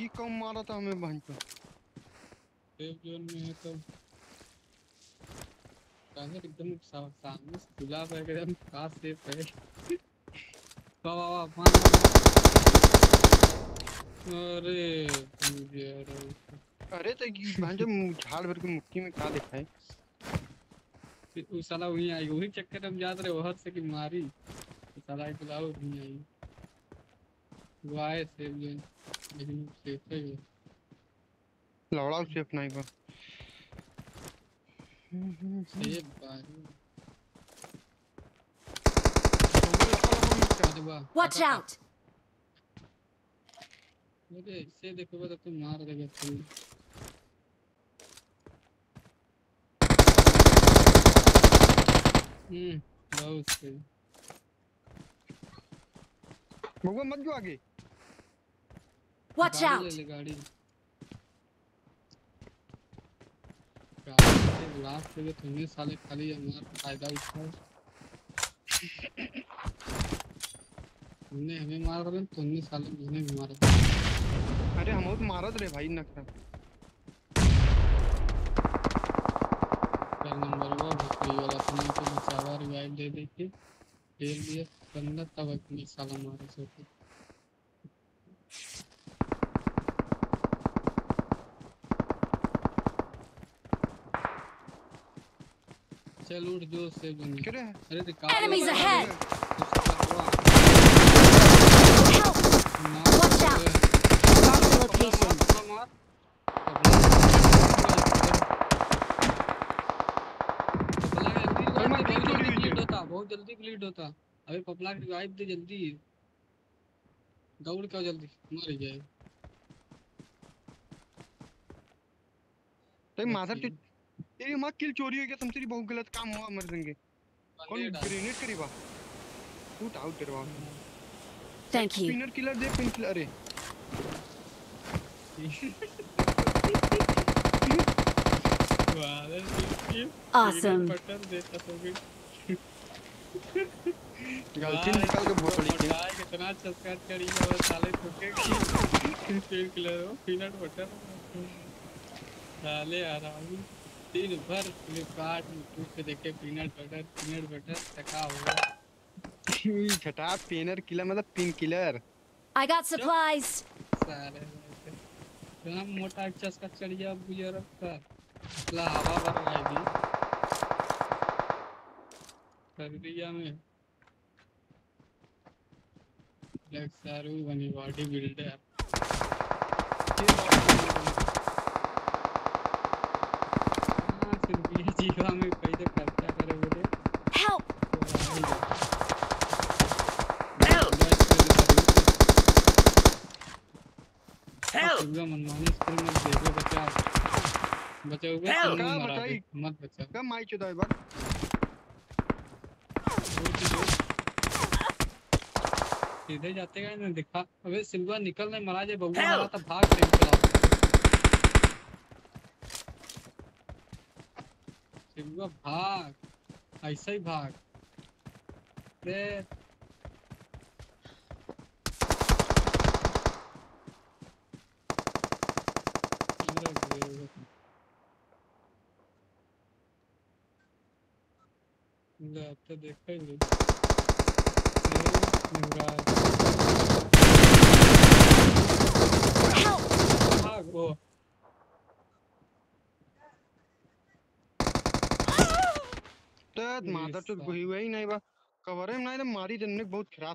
ये कम मारा था हमें बहन को सेफ़ जोन में है तो। टारगेट एकदम सामने से खुला है एकदम पास सेफ़ है। वाह वाह वाह मार अरे अरे अरे तो ये बहन जो झाड़ भर के मुट्ठी में क्या देखा है? वो साला वहीं आई वही चक्कर हम याद रहे वहर से कि मारी। साला एक बुलाओ वहीं आई। वो आए सेफ़ जोन लेकिन सेफ़ है वो लौड़ा सेफ़ नहीं बा सेफ़ बारी पता- out! मुझे इससे देखोगे तो तुम मार देगा तुम हम्म बहुत सही बउआ मत जो आगे। Watch ले out! ले गाड़ी गाड़ी लास्ट पे तुमने साले खाली हमारा फ़ायदा उठाओ तुमने हमें मार रहे तुमने साले मुझे भी मारा। अरे हम तो मारत रे भाई नखरा कर नंबर वो भूखी वाला अपने को बचावा रिवाइव दे दे के। खेल दिया बंदा तब अपनी साला मारे सोते चल उठ जो से बन अरे रिकॉर्ड Enemies ahead! Help! मार Watch out! Mark the location. मार मार मैं क्यों चोरी हुई है? होता बहुत जल्दी ब्लीड होता अबे पपला की रिवाइव दे जल्दी दौड़ का जल्दी मर जाए तो माधर के तेरी माँ किल चोरी हो गया तुम तेरी बहुत गलत काम हुआ मर देंगे कौन ग्रेनेड करी बा? टूट आउट करवा Thank you. स्पिनर किलर दे पिन किलर अरे। Awesome. गलती निकाल के कितना चस्का चढ़ी है वो साले ठोके पेन किलर हो पीनट बटर साले आराम। दिन भर फ्लिपकार्ट यूट्यूब पे देखे पीनट बटर पीनट बटर टका हुआ। छटा पेनर किलर मतलब pin killer I got supplies. साले इतना मोटा चस्का चढ़ गया बुज़ुर्ग का ला हवा भर गई थी सर्दिया में। लेग सारू बनी बॉडी बिल्डर जीवा में पहले खर्चा करे बोले! मनमानी स्कूल में देखो बचा कहाँ मत बचाओ कब माई चुदा है सीधे जाते गए ना दिखा। अबे सिल्वा निकल नहीं मरा जाए बबू! मारा था भाग चला। सिल्वा भाग। ऐसा ही भाग। रे अब तो देखा ही नहीं। तो माधर चुद। हुई हुई नहीं बा कवर में नहीं तो मारी जन्ने बहुत खराब